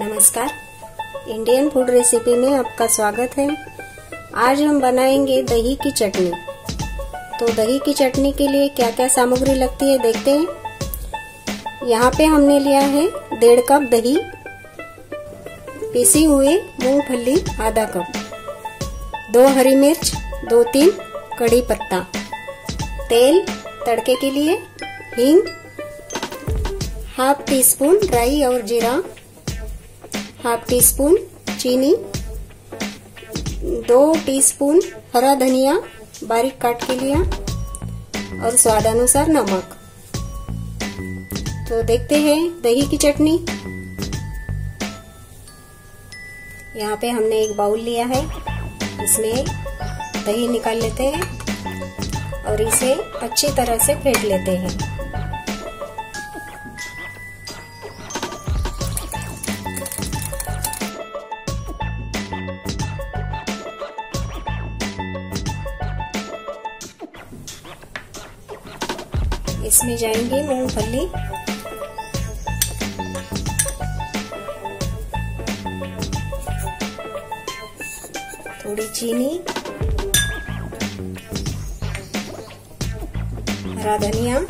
नमस्कार। Indian food recipe में आपका स्वागत है। आज हम बनाएँगे दही की चटनी। तो दही की चटनी के लिए क्या क्या सामग्री लगती है देखते हैं। यहाँ पे हमने लिया है डेढ़ कप दही, पीसी हुई मूंगफली आधा कप, दो हरी मिर्च, दो तीन कड़ी पत्ता, तेल तड़के के लिए, हींग, हाफ़ टी स्पून राई और जीरा हाफ़ टी स्पून चीनी, दो टीस्पून हरा धनिया बारीक काट के लिया और स्वादानुसार नमक। तो देखते हैं दही की चटनी। यहाँ पे हमने एक बाउल लिया है, इसमें दही निकाल लेते हैं और इसे अच्छी तरह से फेंट लेते हैं। इसमें जाएँगे मूंगफली। थोड़ी चीनी। हरा धनिया।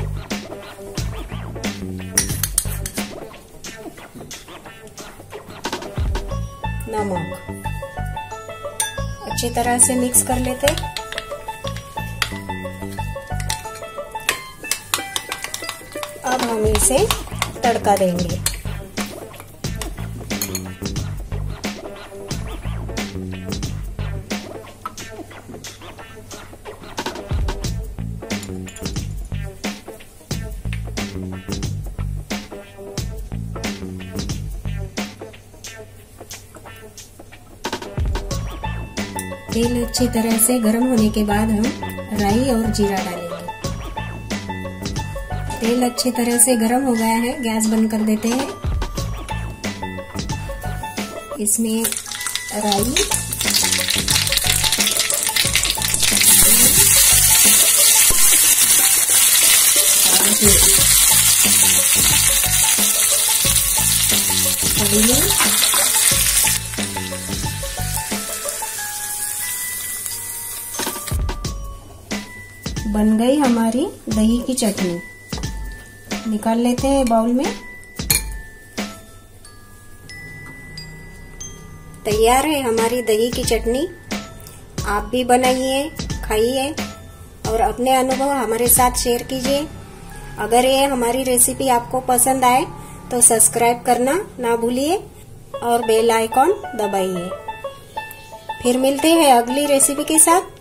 नमक। अच्छी तरह से मिक्स कर लेते। अब हम इसे तड़का देंगे। तेल अच्छी तरह से गर्म होने के बाद हम राई और जीरा डालेंगे। तेल अच्छी तरह से गर्म हो गया है, गैस बंद कर देते हैं। इसमें राई बन गई हमारी दही की चटनी। निकाल लेते हैं बाउल में। तैयार है हमारी दही की चटनी। आप भी बनाइए, खाइए और अपने अनुभव हमारे साथ शेयर कीजिए। अगर ये हमारी रेसिपी आपको पसंद आए तो सब्सक्राइब करना ना भूलिए और बेल आइकॉन दबाइए। फिर मिलते हैं अगली रेसिपी के साथ।